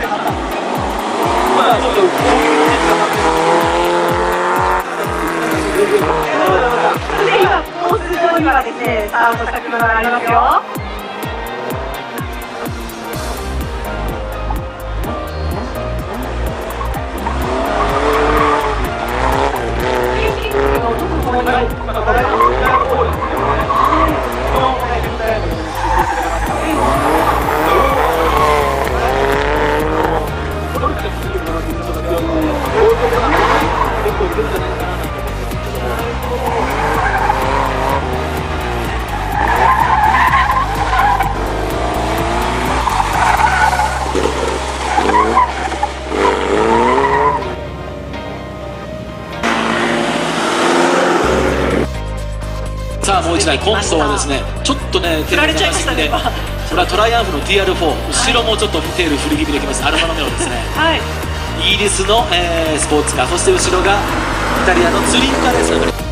まあちょっと。になっで今コース上にはですねサーモがありますよ。tiếp tục あもう一台今度はですねちょっとね振られちゃいましたねこれはトライアンフの TR4 後ろもちょっとテール振り気味できます。アルファロメオですね。はい。イギリスの、えースポーツカー。そして後ろがイタリアのツリンカーです